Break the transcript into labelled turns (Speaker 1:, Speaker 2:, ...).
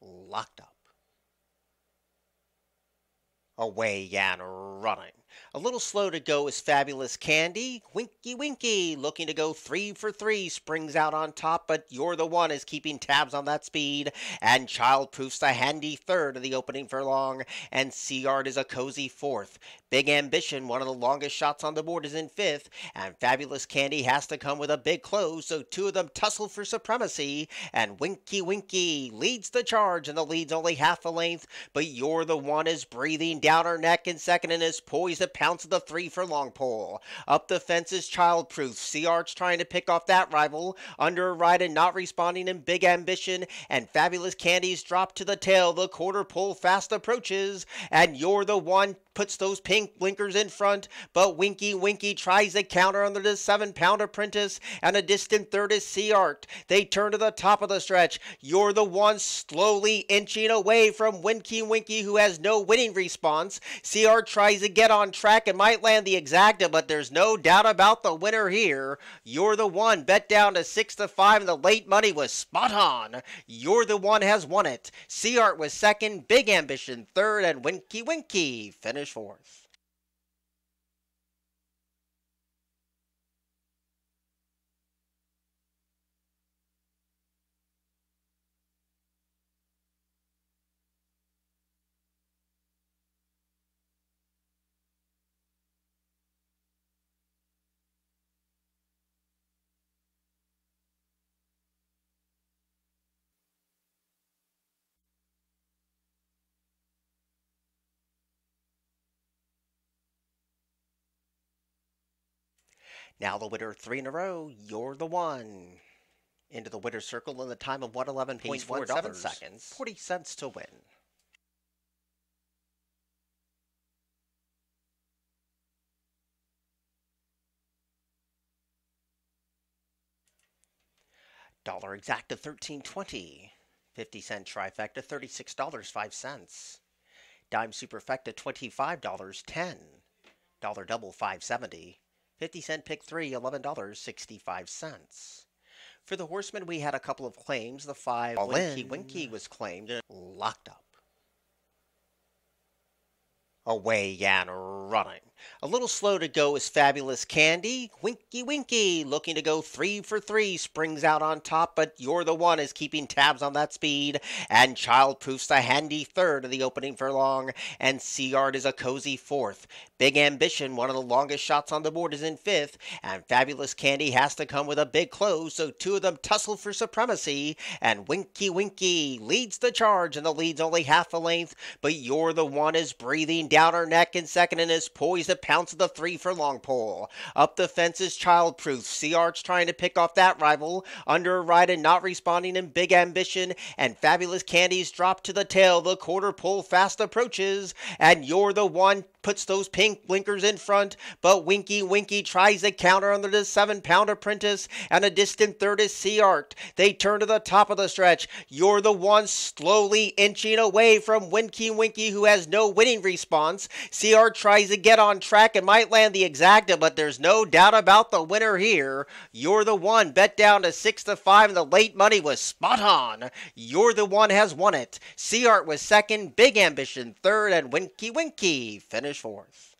Speaker 1: locked up. Away and running. A little slow to go is Fabulous Candy. Winky Winky looking to go three for three. Springs out on top, but You're the One is keeping tabs on that speed. And Child Proof's a handy third of the opening furlong. And Sea Art is a cozy fourth. Big Ambition, one of the longest shots on the board, is in fifth. And Fabulous Candy has to come with a big close, so two of them tussle for supremacy. And Winky Winky leads the charge, and the lead's only half a length. But You're the One is breathing down her neck in second and is poised to pounce the three furlong pole. Up the fence is Childproof. Sea Art trying to pick off that rival. Under a ride and not responding in big ambition. And Fabulous Candies drop to the tail. The quarter pole fast approaches. And You're the One puts those pink blinkers in front, but Winky Winky tries to counter under the seven pound apprentice, and a distant third is Sea Art. They turn to the top of the stretch. You're the one slowly inching away from Winky Winky, who has no winning response. Sea Art tries to get on track and might land the exacta, but there's no doubt about the winner here. You're the one bet down to six to five, and the late money was spot on. You're the one has won it. Sea Art was second, Big Ambition third, and Winky Winky finished fourth. Now the winner three in a row. You're the one. Into the winner's circle in the time of 111.17 seconds. 40 cents to win. Dollar exact exacta 1320. 50 cent trifecta $36.05. Dime superfecta $25.10. Dollar double 570. 50 cent pick three, $11.65. For the horsemen, we had a couple of claims. The five, All Winky in. Winky, was claimed and locked up. Away and running. A little slow to go is Fabulous Candy. Winky Winky looking to go three for three. Springs out on top, but You're the One is keeping tabs on that speed. And Childproof's a handy third of the opening furlong. And Sea Art is a cozy fourth. Big Ambition, one of the longest shots on the board, is in fifth. And Fabulous Candy has to come with a big close, so two of them tussle for supremacy. And Winky Winky leads the charge, and the lead's only half a length. But You're the One is breathing down her neck in second and is poised to pounce at the three furlong pole. Up the fence is Childproof. Sea Art trying to pick off that rival. Under a ride and not responding in big ambition. And Fabulous Candies drop to the tail. The quarter pole fast approaches. And You're the One puts those pink blinkers in front, but Winky Winky tries a counter under the seven pound apprentice, and a distant third is Sea Art. They turn to the top of the stretch. You're the one slowly inching away from Winky Winky, who has no winning response. Sea Art tries to get on track and might land the exacta, but there's no doubt about the winner here. You're the one bet down to six to five, and the late money was spot on. You're the one has won it. Sea Art was second, Big Ambition third, and Winky Winky finished fourth.